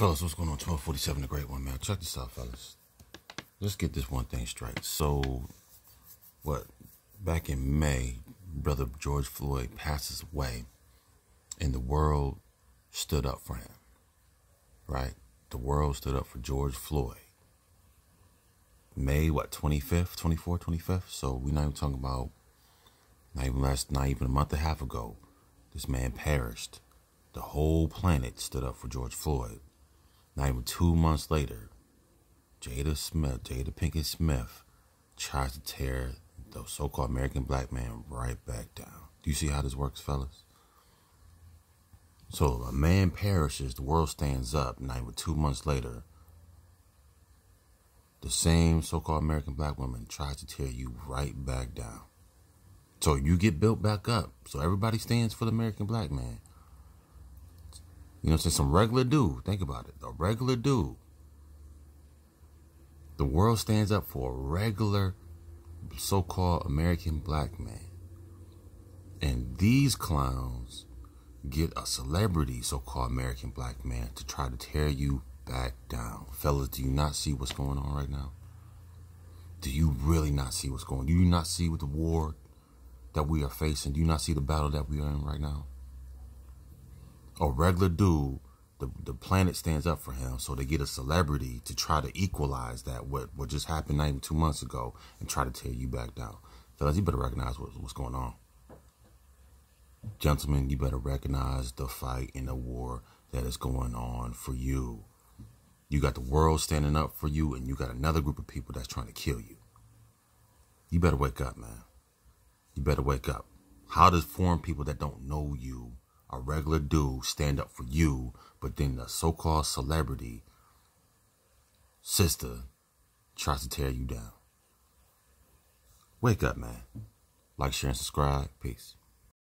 Fellas, what's going on? 1247 The Great One, man. Check this out, fellas. Let's get this one thing straight. So, what? Back in May, brother George Floyd passes away, and the world stood up for him. Right? The world stood up for George Floyd. May, what, 25th, 24th, 25th? So, we're not even talking about, not even last, not even a month and a half ago, this man perished. The whole planet stood up for George Floyd. Not even two months later, Jada Smith, Jada Pinkett Smith, tries to tear the so-called American black man right back down. Do you see how this works, fellas? So a man perishes, the world stands up. Not even two months later, the same so-called American black woman tries to tear you right back down. So you get built back up. So everybody stands for the American black man. You know, say some regular dude. Think about it. A regular dude. The world stands up for a regular so called American black man. And these clowns get a celebrity so called American black man to try to tear you back down. Fellas, do you not see what's going on right now? Do you really not see what's going on? Do you not see what the war that we are facing? Do you not see the battle that we are in right now? A regular dude, the, the planet stands up for him. So they get a celebrity to try to equalize that, what, what just happened not even two months ago, and try to tear you back down. Fellas, you better recognize what, what's going on. Gentlemen, you better recognize the fight and the war that is going on for you. You got the world standing up for you, and you got another group of people that's trying to kill you. You better wake up, man. You better wake up. How does foreign people that don't know you a regular dude stand up for you, but then the so-called celebrity sister tries to tear you down. Wake up, man. Like, share, and subscribe. Peace.